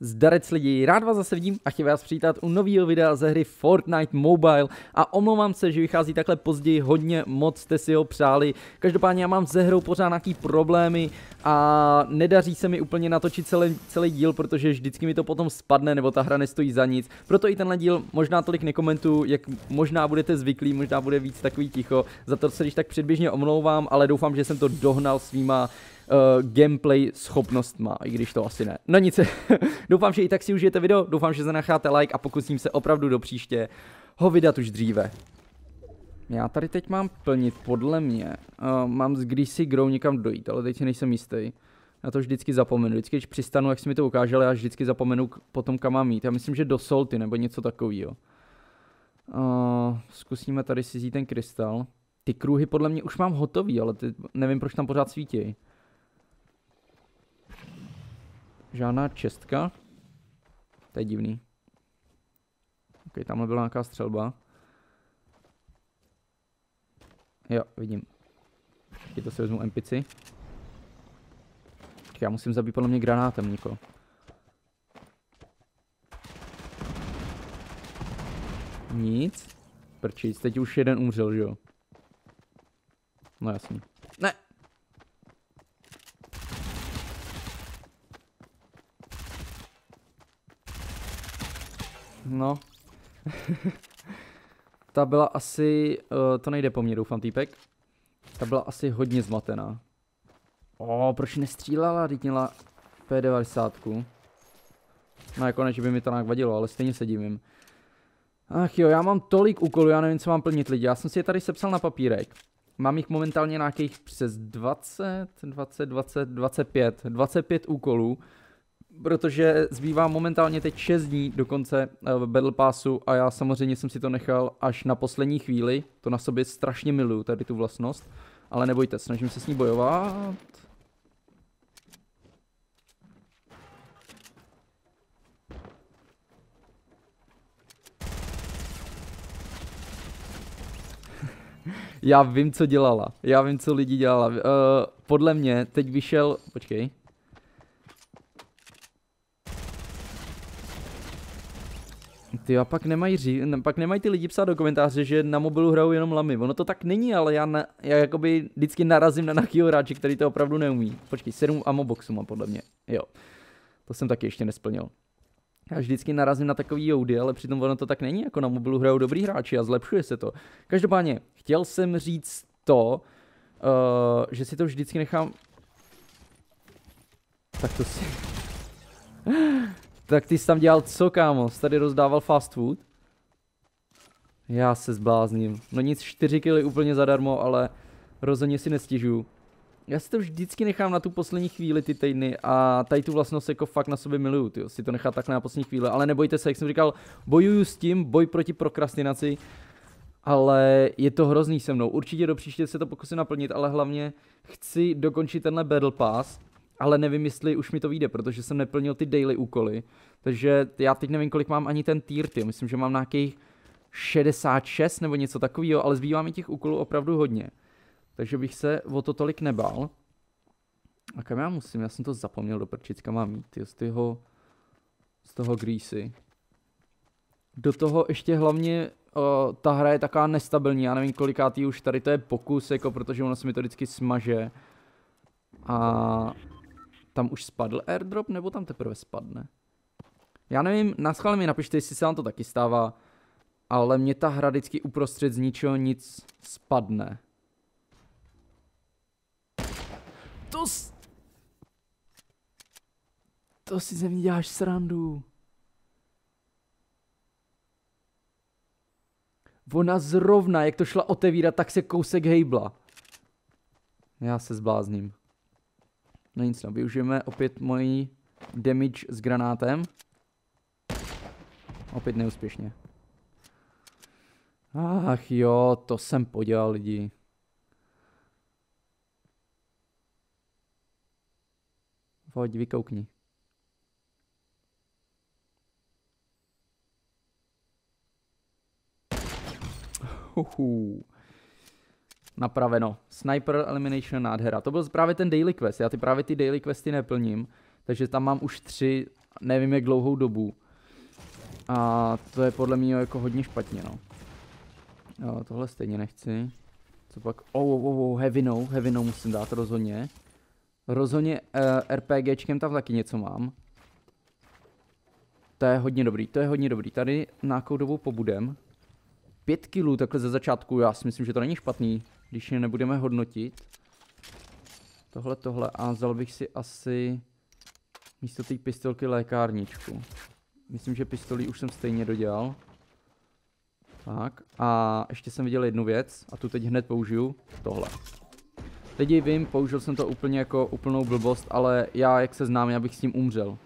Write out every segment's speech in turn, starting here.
Zdarec lidi, rád vás zase vidím a chtěl vás přijítat u nového videa ze hry Fortnite Mobile a omlouvám se, že vychází takhle později, hodně moc jste si ho přáli. Každopádně já mám ze hrou pořád nějaký problémy a nedaří se mi úplně natočit celý, celý díl, protože vždycky mi to potom spadne nebo ta hra nestojí za nic. Proto i tenhle díl možná tolik nekomentuju, jak možná budete zvyklí, možná bude víc takový ticho. Za to se když tak předběžně omlouvám, ale doufám, že jsem to dohnal svýma uh, gameplay schopnostma, i když to asi ne. No nic, doufám, že i tak si užijete video, doufám, že zanecháte like a pokusím se opravdu do příště ho vydat už dříve. Já tady teď mám plnit, podle mě. Uh, mám z Greasy Grow někam dojít, ale teď si nejsem jistý. Já to vždycky zapomenu. Vždycky, když přistanu, jak si mi to ukáže, ale já vždycky zapomenu potom, kam mám jít. Já myslím, že do Solty nebo něco takového. Uh, zkusíme tady si zjít ten krystal. Ty kruhy podle mě už mám hotový, ale ty, nevím, proč tam pořád svítí. Žádná čestka. To je divný. Ok, tamhle byla nějaká střelba. Jo, vidím. Teď to si vezmu empici. Já musím zabít podle mě granátem někoho. Nic. Prčíc, teď už jeden umřel, že jo? No jasný. No. ta byla asi, uh, to nejde po mně, doufám, týpek. Ta byla asi hodně zmatená. O, proč nestřílela, teď měla P90. No jako ne, že by mi to nějak vadilo, ale stejně se divím. Ach jo, já mám tolik úkolů, já nevím, co mám plnit lidi. Já jsem si je tady sepsal na papírek. Mám jich momentálně nějakých přes 20, 20, 20, 25, 25 úkolů protože zbývá momentálně teď 6 dní do konce uh, Battle Passu a já samozřejmě jsem si to nechal až na poslední chvíli. To na sobě strašně miluju, tady tu vlastnost. Ale nebojte, snažím se s ní bojovat. Já vím, co dělala. Já vím, co lidi dělala. Uh, podle mě teď vyšel... Počkej. Ty a pak nemají, ří, pak nemají ty lidi psát do komentáře, že na mobilu hrajou jenom lamy. Ono to tak není, ale já, na, já jakoby vždycky narazím na nějakého hráče, který to opravdu neumí. Počkej, 7 ammo boxů mám podle mě. Jo. To jsem taky ještě nesplnil. Já vždycky narazím na takový joudy, ale přitom ono to tak není, jako na mobilu hrajou dobrý hráči a zlepšuje se to. Každopádně, chtěl jsem říct to, uh, že si to vždycky nechám... Tak to si... Tak ty jsi tam dělal co, kámo? Jsi tady rozdával fast food? Já se zblázním. No nic, 4 kily úplně zadarmo, ale rozhodně si nestěžuju. Já si to vždycky nechám na tu poslední chvíli ty týdny a tady tu vlastnost jako fakt na sobě miluju, tyjo, si to nechat takhle na poslední chvíli, ale nebojte se, jak jsem říkal, bojuju s tím, boj proti prokrastinaci, ale je to hrozný se mnou. Určitě do příště se to pokusím naplnit, ale hlavně chci dokončit tenhle Battle Pass, ale nevím, jestli už mi to vyjde, protože jsem neplnil ty daily úkoly. Takže já teď nevím, kolik mám ani ten tier, ty. Myslím, že mám nějakých 66 nebo něco takového, ale zbývá mi těch úkolů opravdu hodně. Takže bych se o to tolik nebál. A kam já musím? Já jsem to zapomněl do prčic, kam mám jít, z toho, z toho greasy. Do toho ještě hlavně uh, ta hra je taková nestabilní, já nevím kolikátý už tady to je pokus, jako protože ono se mi to vždycky smaže. A tam už spadl airdrop, nebo tam teprve spadne? Já nevím, na mi napište, jestli se vám to taky stává, ale mě ta hra vždycky uprostřed z ničeho nic spadne. To s... To si ze mě děláš srandu. Ona zrovna, jak to šla otevírat, tak se kousek hejbla. Já se zblázním. No nic, no, využijeme opět mojí damage s granátem. Opět neúspěšně. Ach jo, to jsem podělal lidi. Pojď, vykoukni. Uhu napraveno. Sniper Elimination nádhera. To byl právě ten daily quest. Já ty právě ty daily questy neplním, takže tam mám už tři nevím jak dlouhou dobu. A to je podle mě jako hodně špatně, no. Jo, tohle stejně nechci. Co pak? Oh, oh, oh, oh heavy no, no musím dát rozhodně. Rozhodně uh, RPGčkem tam taky něco mám. To je hodně dobrý, to je hodně dobrý. Tady nějakou dobu pobudem. Pět kilů takhle ze začátku, já si myslím, že to není špatný, když je nebudeme hodnotit. Tohle, tohle a vzal bych si asi místo té pistolky lékárničku. Myslím, že pistolí už jsem stejně dodělal. Tak a ještě jsem viděl jednu věc a tu teď hned použiju. Tohle. Lidi vím, použil jsem to úplně jako úplnou blbost, ale já jak se znám, já bych s tím umřel.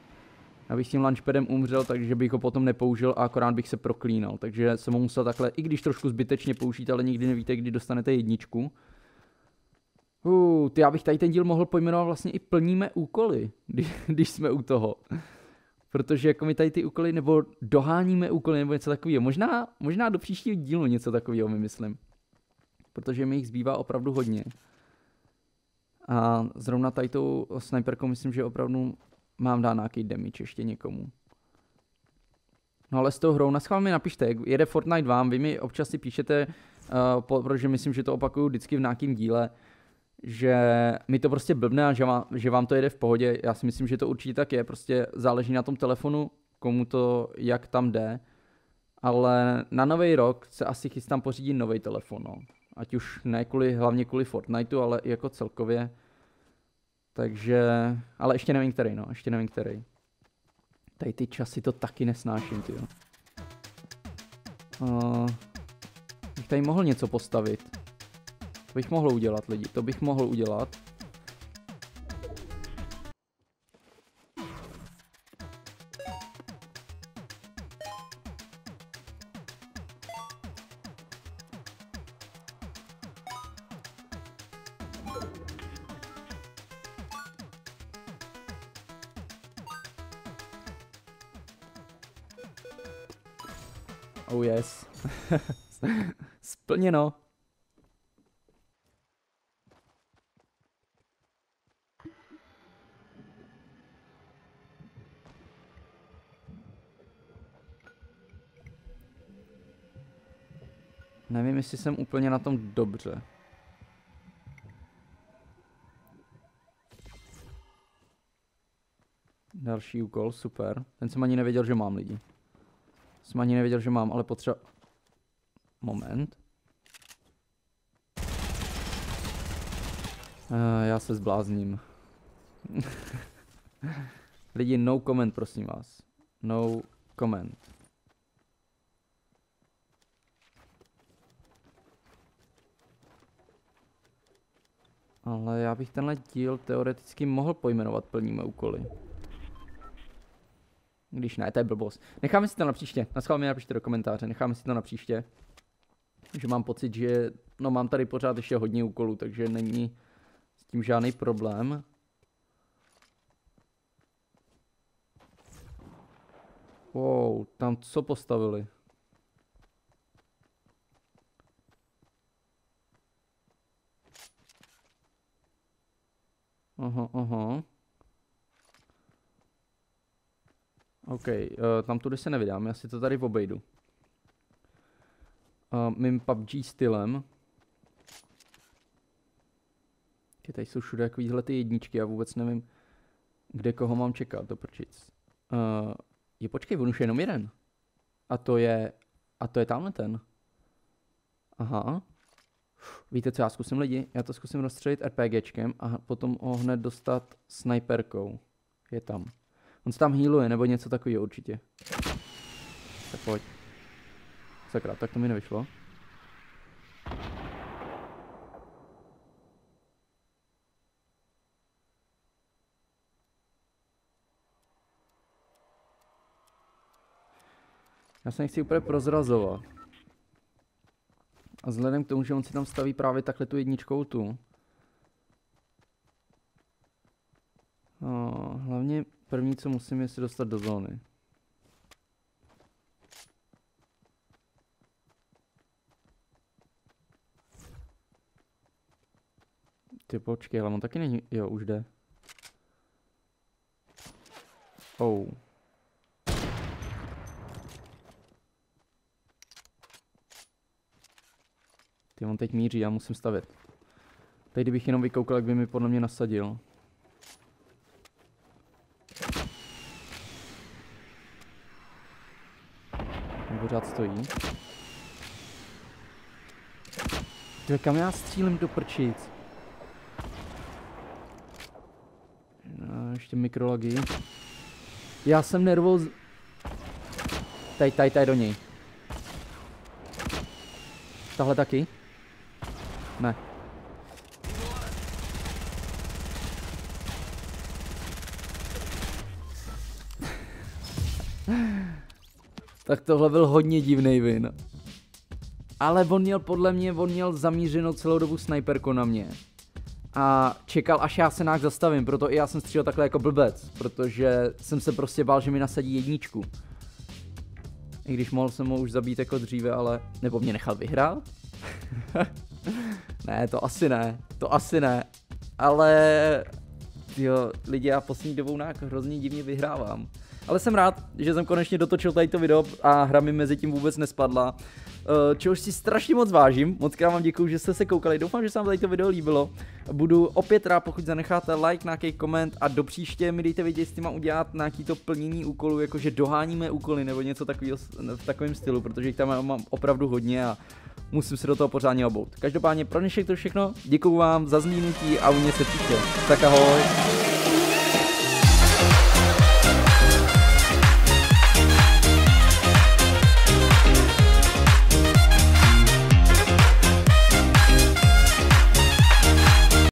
Já bych s tím launchpadem umřel, takže bych ho potom nepoužil a akorát bych se proklínal. Takže jsem ho musel takhle, i když trošku zbytečně použít, ale nikdy nevíte, kdy dostanete jedničku. Uh, ty já bych tady ten díl mohl pojmenovat vlastně i plníme úkoly, když, když jsme u toho. Protože jako my tady ty úkoly, nebo doháníme úkoly, nebo něco takového. Možná, možná do příštího dílu něco takového, my myslím. Protože mi jich zbývá opravdu hodně. A zrovna tady tou sniperkou myslím, že opravdu mám dát nějaký damage ještě někomu. No ale s tou hrou, na mi napište, jak jede Fortnite vám, vy mi občas si píšete, uh, po, protože myslím, že to opakuju vždycky v nějakém díle, že mi to prostě blbne a že vám, že vám to jede v pohodě. Já si myslím, že to určitě tak je, prostě záleží na tom telefonu, komu to jak tam jde. Ale na nový rok se asi chystám pořídit nový telefon, no. Ať už ne kvůli, hlavně kvůli Fortniteu, ale jako celkově. Takže, ale ještě nevím který, no, ještě nevím který. Tady ty časy to taky nesnáším, ty. Uh, bych tady mohl něco postavit. To bych mohl udělat lidi, to bych mohl udělat. Oh yes. Splněno. Nevím, jestli jsem úplně na tom dobře. Další úkol, super. Ten jsem ani nevěděl, že mám lidi. Jsem ani nevěděl, že mám, ale potřeba... Moment. Uh, já se zblázním. lidi, no comment, prosím vás. No comment. Ale já bych tenhle díl teoreticky mohl pojmenovat plníme úkoly. Když ne, to je blbost. Necháme si to na příště. Na mi napište do komentáře, necháme si to na příště. Že mám pocit, že no mám tady pořád ještě hodně úkolů, takže není s tím žádný problém. Wow, tam co postavili? Aha, aha. OK, uh, tam tudy se nevydám, já si to tady obejdu. Uh, mým PUBG stylem. Tady jsou všude takovýhle ty jedničky, já vůbec nevím, kde koho mám čekat, to prčic. Uh, je počkej, on už je jenom jeden. A to je, a to je tamhle ten. Aha. Víte, co já zkusím lidi? Já to zkusím rozstřelit RPGčkem a potom ho hned dostat sniperkou. Je tam. On se tam healuje, nebo něco takového určitě. Tak pojď. Sakra, tak to mi nevyšlo. Já se nechci úplně prozrazovat. A vzhledem k tomu, že on si tam staví právě takhle tu jedničkou tu. hlavně první, co musím, je si dostat do zóny. Ty počkej, ale on taky není, jo, už jde. Oh. Ty on teď míří, já musím stavit. Teď kdybych jenom vykoukal, jak by mi podle mě nasadil. Pořád stojí. Ty, kam já střílím do prčic? No, ještě mikrology. Já jsem nervóz... Tady, tady, tady do něj. Tahle taky? Tak tohle byl hodně divný vin. Ale on měl podle mě, on měl zamířenou celou dobu snajperku na mě. A čekal, až já se nějak zastavím, proto i já jsem střílel takhle jako blbec, protože jsem se prostě bál, že mi nasadí jedničku. I když mohl jsem ho už zabít jako dříve, ale... Nebo mě nechal vyhrát? ne, to asi ne, to asi ne. Ale... Jo, lidi, já poslední dobou nějak hrozně divně vyhrávám. Ale jsem rád, že jsem konečně dotočil tady to video a hra mi mezi tím vůbec nespadla. Eh, čehož si strašně moc vážím, moc krát vám děkuji, že jste se koukali, doufám, že se vám tady to video líbilo. Budu opět rád, pokud zanecháte like, nějaký koment a do příště mi dejte vědět, jestli mám udělat nějaký to plnění úkolů, jakože doháníme úkoly nebo něco takového v takovém stylu, protože jich tam mám opravdu hodně a musím se do toho pořádně obout. Každopádně pro dnešek to všechno, děkuji vám za zmínutí a u mě se příště. Tak ahoj.